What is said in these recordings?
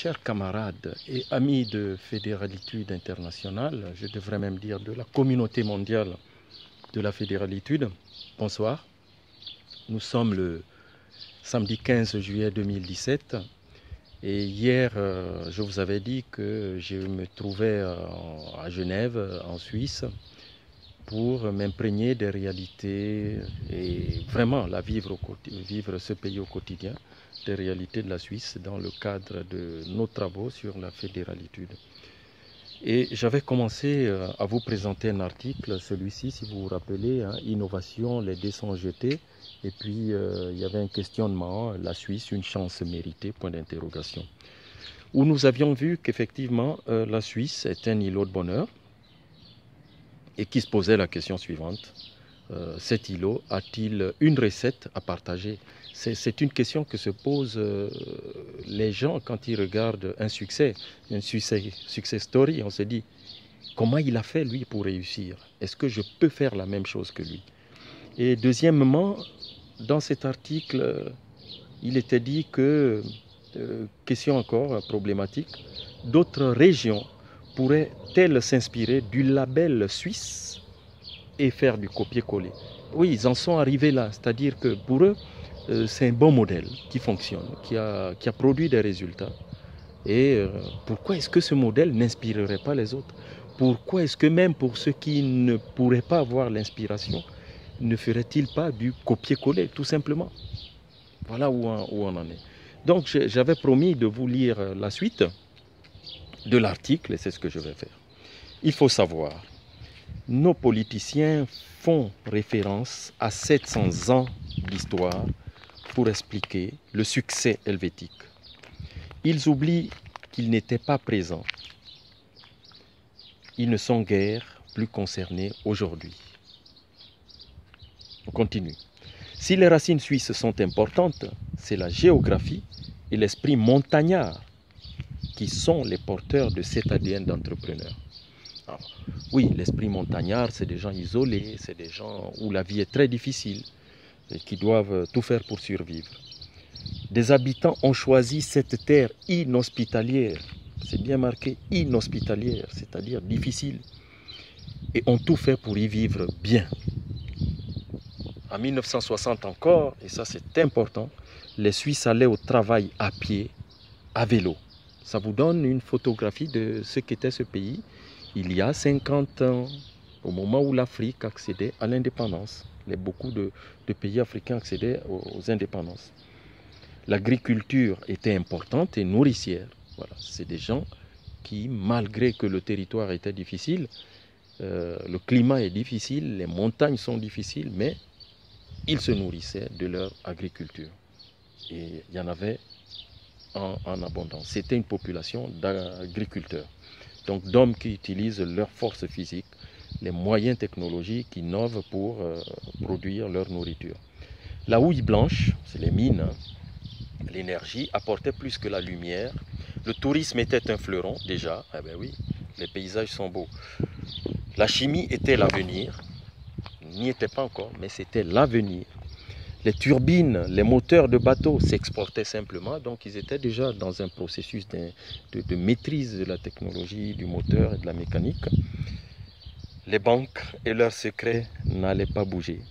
chers camarades et amis de Fédéralitude internationale, je devrais même dire de la communauté mondiale de la Fédéralitude, bonsoir. Nous sommes le samedi 15 juillet 2017 et hier euh, je vous avais dit que je me trouvais à Genève, en Suisse, pour m'imprégner des réalités et vraiment la vivre, vivre ce pays au quotidien de la Suisse dans le cadre de nos travaux sur la fédéralitude. Et j'avais commencé euh, à vous présenter un article, celui-ci, si vous vous rappelez, hein, Innovation, les dés sont jetés. Et puis, euh, il y avait un questionnement, la Suisse, une chance méritée, point d'interrogation. Où nous avions vu qu'effectivement, euh, la Suisse est un îlot de bonheur et qui se posait la question suivante. Cet îlot a-t-il une recette à partager? C'est une question que se posent euh, les gens quand ils regardent un succès, un succès, success story. On se dit, comment il a fait lui pour réussir? Est-ce que je peux faire la même chose que lui? Et deuxièmement, dans cet article, il était dit que, euh, question encore problématique, d'autres régions pourraient-elles s'inspirer du label suisse? Et faire du copier-coller Oui, ils en sont arrivés là, c'est-à-dire que pour eux, euh, c'est un bon modèle qui fonctionne, qui a, produit des résultats. Et euh, pourquoi est-ce que ce modèle n'inspirerait pas les autres? Pourquoi est-ce que même pour ceux qui ne pourraient pas avoir l'inspiration, ne ferait-il pas du copier-coller, tout simplement? Voilà où où on en est. Donc j'avais promis de vous lire la suite de l'article, et c'est ce que je vais faire. Il faut savoir, nos politiciens font référence à 700 ans d'histoire pour expliquer le succès helvétique. Ils oublient qu'ils n'étaient pas présents. Ils ne sont guère plus concernés aujourd'hui. On continue. Si les racines suisses sont importantes, c'est la géographie et l'esprit montagnard qui sont les porteurs de cet ADN d'entrepreneur. Oui, l'esprit montagnard, c'est des gens isolés, c'est des gens où la vie est très difficile et qui doivent tout faire pour survivre. Des habitants ont choisi cette terre inhospitalière, c'est bien marqué inhospitalière, c'est-à-dire difficile, et ont tout fait pour y vivre bien. En 1960 encore, et ça c'est important, les Suisses allaient au travail à pied, à vélo. Ça vous donne une photographie de ce qu'était ce pays il y a 50 ans, au moment où l'Afrique accédait à l'indépendance beaucoup de, pays africains accédaient aux, indépendances. L'agriculture était importante et nourricière. Voilà, c'est des gens qui, malgré que le territoire était difficile, euh, le climat est difficile, les montagnes sont difficiles, mais ils se nourrissaient de leur agriculture. Et il y en avait en, en abondance. C'était une population d'agriculteurs, donc d'hommes qui utilisent leur force physique les moyens technologiques qui innovent pour euh, produire leur nourriture. La houille blanche, c'est les mines, hein. l'énergie apportait plus que la lumière. Le tourisme était un fleuron déjà, eh ben oui, les paysages sont beaux. La chimie était l'avenir, n'y était pas encore, mais c'était l'avenir. Les turbines, les moteurs de bateaux s'exportaient simplement, donc ils étaient déjà dans un processus de maîtrise de la technologie, du moteur et de la mécanique. Les banques et leurs secrets n'allaient pas bouger.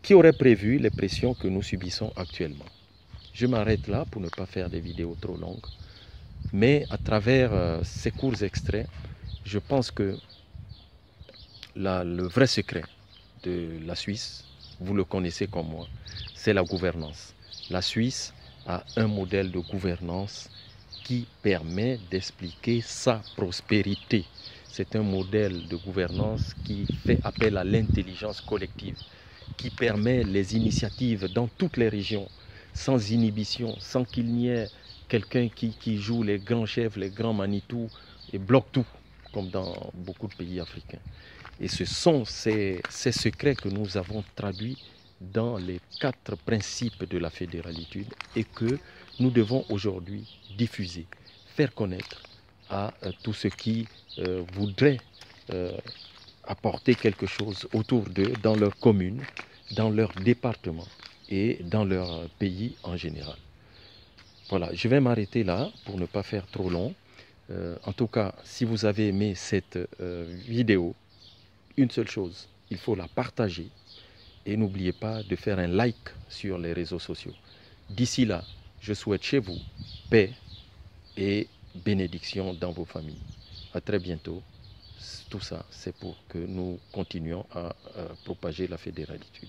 Qui aurait prévu les pressions que nous subissons actuellement? Je m'arrête là pour ne pas faire des vidéos trop longues. Mais à travers euh, ces courts extraits, je pense que le vrai secret de la Suisse, vous le connaissez comme moi, c'est la gouvernance. La Suisse a un modèle de gouvernance qui permet d'expliquer sa prospérité. C'est un modèle de gouvernance qui fait appel à l'intelligence collective, qui permet les initiatives dans toutes les régions, sans inhibition, sans qu'il n'y ait quelqu'un qui, joue les grands chefs, les grands Manitou et bloque tout, comme dans beaucoup de pays africains. Et ce sont ces, secrets que nous avons traduits dans les quatre principes de la fédéralité et que nous devons aujourd'hui diffuser, faire connaître à euh, tous ceux qui euh, voudraient euh, apporter quelque chose autour d'eux, dans leur commune, dans leur département et dans leur pays en général. Voilà, je vais m'arrêter là pour ne pas faire trop long. Euh, en tout cas, si vous avez aimé cette euh, vidéo, une seule chose, il faut la partager et n'oubliez pas de faire un like sur les réseaux sociaux. D'ici là, je souhaite chez vous paix et bénédiction dans vos familles. À très bientôt. Tout ça, c'est pour que nous continuions à, à propager la fédéralité.